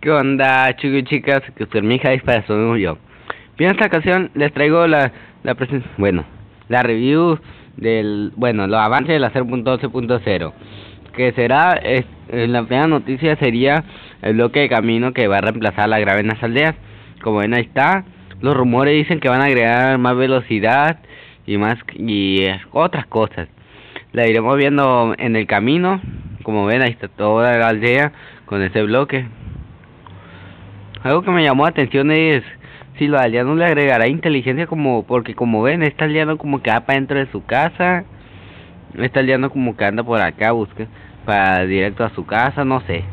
¿Qué onda, chicos y chicas? Que usted mi hija para eso yo. Bien, esta ocasión les traigo la, la bueno, la review del, bueno, los avances de la 0.12.0. Que será, en la primera noticia sería el bloque de camino que va a reemplazar la grave en las aldeas. Como ven, ahí está. Los rumores dicen que van a agregar más velocidad y más, y otras cosas. La iremos viendo en el camino. Como ven, ahí está toda la aldea con ese bloque. Algo que me llamó la atención es si los aldeanos le agregará inteligencia como porque como ven está aldeano como que va para dentro de su casa. Está aldeano como que anda por acá busca para directo a su casa no sé.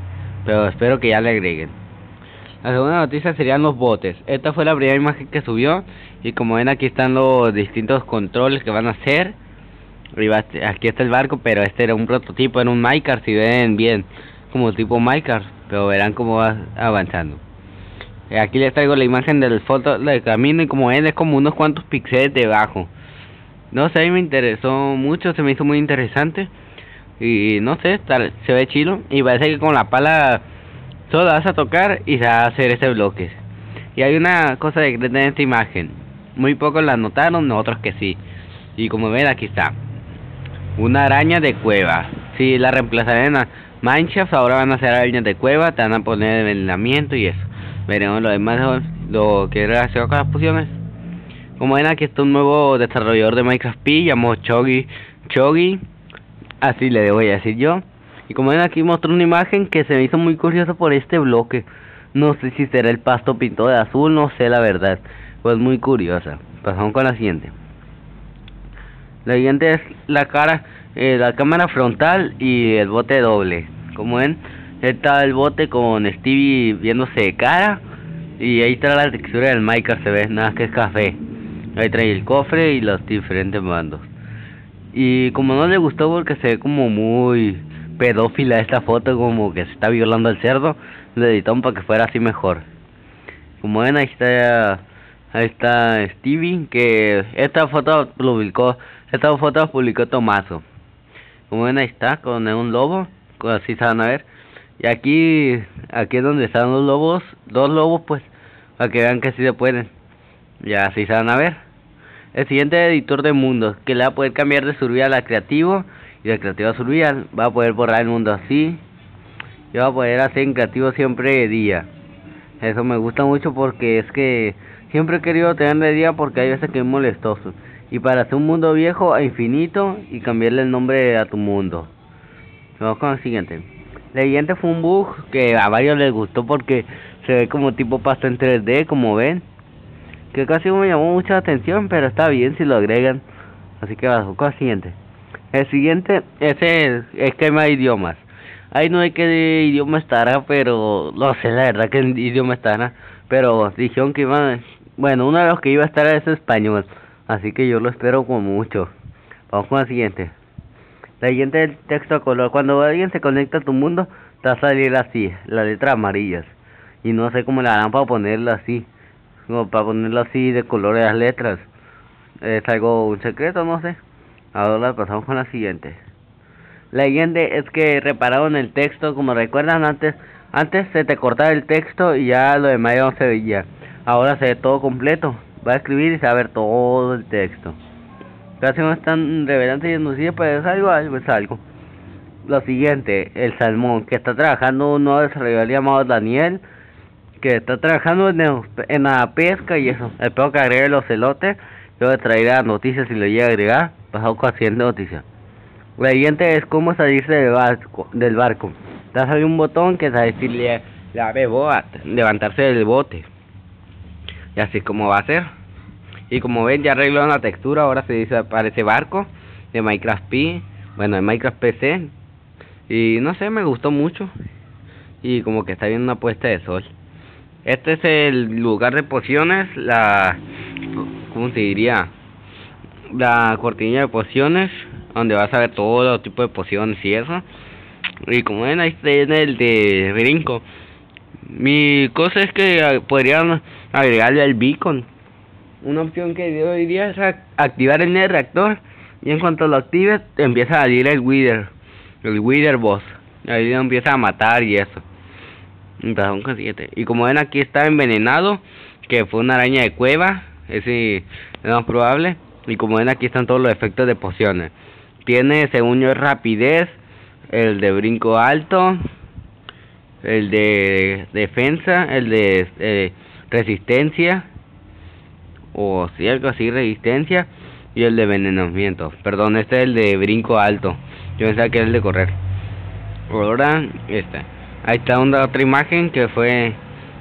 Pero espero que ya le agreguen. La segunda noticia serían los botes. Esta fue la primera imagen que subió y como ven aquí están los distintos controles que van a hacer. Aquí está el barco pero este era un prototipo en un Minecraft si ven bien como tipo Minecraft pero verán cómo va avanzando aquí les traigo la imagen del foto del camino y como ven es como unos cuantos píxeles debajo. No sé, me interesó mucho, se me hizo muy interesante. Y no sé, se ve chido. Y parece que con la pala solo vas a tocar y se va a hacer ese bloque. Y hay una cosa de en esta imagen. Muy pocos la notaron, otros que sí. Y como ven aquí está. Una araña de cueva. Si la reemplazarán a Minecraft, ahora van a ser arañas de cueva, te van a poner envenenamiento y eso veremos lo demás lo que relaciona con las pociones. Como ven aquí está un nuevo desarrollador de Minecraft P llamado Chogi Chogi así le voy a decir yo. Y como ven aquí mostró una imagen que se me hizo muy curiosa por este bloque. No sé si será el pasto pintado de azul no sé la verdad. Pues muy curiosa. Pasamos con la siguiente. La siguiente es la cara eh, la cámara frontal y el bote doble. Como ven está el bote con Stevie viéndose de cara. Y ahí está la textura del Minecraft, se ve, nada que es café. Ahí trae el cofre y los diferentes mandos. Y como no le gustó porque se ve como muy pedófila esta foto, como que se está violando al cerdo, le editó para que fuera así mejor. Como ven, ahí está, ahí está Stevie, que esta foto publicó, esta foto publicó Tomaso. Como ven, ahí está, con un lobo, así se van a ver. Y aquí, aquí es donde están los lobos, dos lobos pues, para que vean que sí se pueden. Ya así se van a ver. El siguiente editor de mundos, que le va a poder cambiar de survival a creativo y de creativo a survival. Va a poder borrar el mundo así. Y va a poder hacer en creativo siempre de día. Eso me gusta mucho porque es que siempre he querido tener de día porque hay veces que es molestoso. Y para hacer un mundo viejo a infinito y cambiarle el nombre a tu mundo. Vamos con el siguiente. Siguiente fue un bug que a varios les gustó porque se ve como tipo pasta en 3D, como ven. Que casi me llamó mucha atención, pero está bien si lo agregan. Así que vamos con el siguiente. El siguiente es el esquema de idiomas. Ahí no hay que idioma estará, pero no sé la verdad que idioma estará. Pero dijeron que iba, bueno, uno de los que iba a estar es español. Así que yo lo espero con mucho. Vamos con el siguiente. Siguiente del texto a color. Cuando alguien se conecta a tu mundo, te va a salir así, las letras amarillas. Y no sé cómo la harán para ponerlo así. Como para ponerlo así de colores las letras. Es algo, un secreto, no sé. Ahora pasamos con la siguiente. La siguiente es que repararon el texto, como recuerdan antes, antes se te cortaba el texto y ya lo demás ya no se veía. Ahora se ve todo completo. Va a escribir y se va a ver todo el texto. Casi no están revelando y no pero es algo, algo, es algo. Lo siguiente, el salmón, que está trabajando un nuevo desarrollador llamado Daniel, que está trabajando en, la pesca y eso. Espero que agregue los celotes. Yo traeré noticias si lo llega a agregar. Pasado con siguiente noticia. La siguiente es cómo salirse del barco. Del barco. Te va un botón que a decirle la levantarse del bote. Y así como va a ser. Y como ven ya arreglaron la textura, ahora se dice parece barco de Minecraft P, bueno de Minecraft PC. Y no sé, me gustó mucho. Y como que está viendo una puesta de sol. Este es el lugar de pociones, la ¿cómo se diría? La cortinilla de pociones, donde vas a ver todo tipo de pociones y eso. Y como ven, ahí está el de brinco. Mi cosa es que podrían agregarle el beacon una opción que yo diría es activar el net reactor y en cuanto lo actives empieza a salir el Wither, el Wither boss. Ahí empieza a matar y eso. Con 7. Y como ven aquí está envenenado, que fue una araña de cueva, ese es más probable. Y como ven aquí están todos los efectos de pociones. Tiene, según yo, rapidez, el de brinco alto, el de defensa, el de eh, resistencia, o si algo así, resistencia, y el de envenenamiento. Perdón, este es el de brinco alto. Yo pensaba que era el de correr. Ahora, esta. Ahí está una otra imagen que fue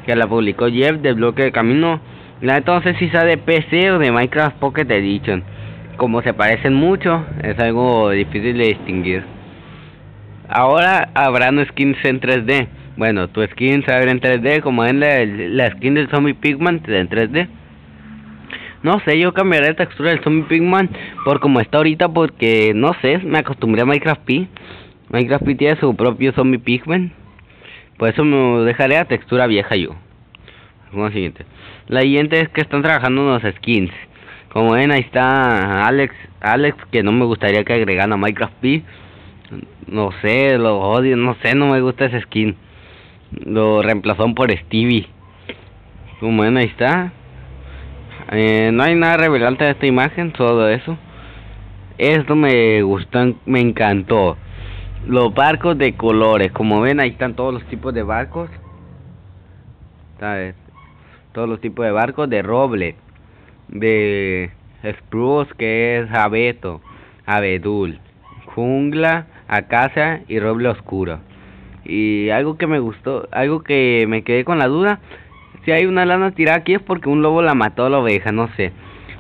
que la publicó Jeff del bloque de camino. La entonces si sea de PC o de Minecraft Pocket Edition. Como se parecen mucho, es algo difícil de distinguir. Ahora habrán skins en 3D. Bueno, tu skin se abre en 3D, como en la, la skin del Zombie Pigman en 3D. No sé, yo cambiaré la textura del Zombie Pigman por como está ahorita porque, no sé, me acostumbré a Minecraft P. Minecraft P tiene su propio Zombie Pigman. Por eso me dejaré la textura vieja yo. Siguiente. La siguiente es que están trabajando unos skins. Como ven, ahí está Alex, Alex que no me gustaría que agregaran a Minecraft P. No sé, lo odio, no sé, no me gusta ese skin. Lo reemplazó por Stevie. Como ven, ahí está. Eh, no hay nada revelante de esta imagen, todo eso. Esto me gustó, me encantó. Los barcos de colores, como ven ahí están todos los tipos de barcos. ¿Sabes? Todos los tipos de barcos de roble, de spruce que es abeto, abedul, jungla, acacia y roble oscuro. Y algo que me gustó, algo que me quedé con la duda, si hay una lana tirada aquí es porque un lobo la mató a la oveja, no sé.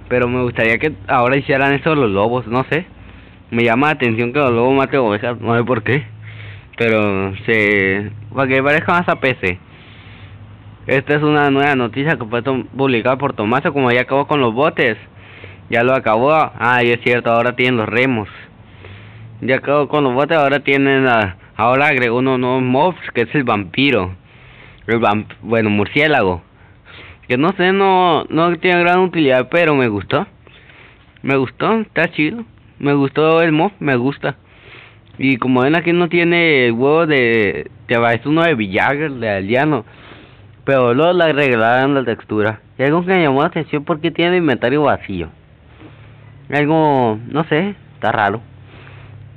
Pero me gustaría que ahora hicieran eso los lobos, no sé. Me llama la atención que los lobos maten ovejas, no sé por qué. Pero se... para que parezca más a PC. Esta es una nueva noticia que fue publicada por Tomaso, como ya acabó con los botes. Ya lo acabó. Ah, y es cierto, ahora tienen los remos. Ya acabó con los botes, ahora tienen... la ahora agregó unos nuevos mobs, que es el vampiro. El vamp bueno, murciélago. Que no sé, no, no tiene gran utilidad, pero me gustó. Me gustó, está chido. Me gustó el mob, me gusta. Y como ven aquí no tiene el huevo de... Es uno de Villager, de Aliano. Pero luego le arreglaron la textura. Y algo que me llamó la atención porque tiene inventario vacío. Algo, no sé, está raro.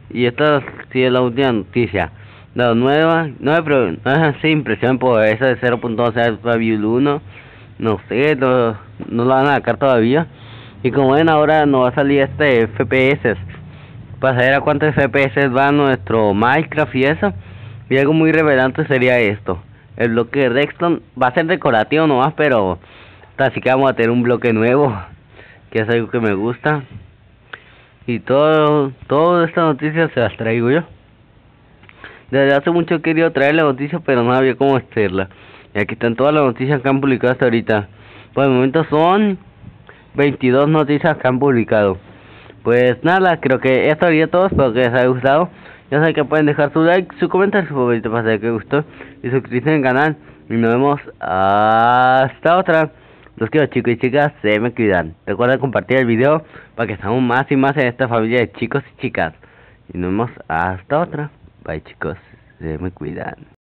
Y esta sí es la última noticia. La nueva, no me no es así impresión por esa de 0.2 View 1. No sé, no, no lo van a sacar todavía. Y como ven ahora no va a salir este FPS. Para saber a cuántos FPS va nuestro Minecraft y eso. Y algo muy revelante sería esto. El bloque de Redstone va a ser decorativo nomás, pero así que vamos a tener un bloque nuevo. Que es algo que me gusta. Y todo, todas estas noticias se las traigo yo. Desde hace mucho he querido traer la noticia, pero no sabía cómo hacerla. Y aquí están todas las noticias que han publicado hasta ahorita. Por el momento son 22 noticias que han publicado. Pues nada, creo que esto sería todo. Espero que les haya gustado. Ya saben que pueden dejar su like, su comentario, su favorito para saber que gustó. Y suscribirse al canal. Y nos vemos hasta otra. Los quiero chicos y chicas, se me cuidan. Recuerda compartir el video para que estamos más y más en esta familia de chicos y chicas. Y nos vemos hasta otra. Bye chicos, se me cuidan.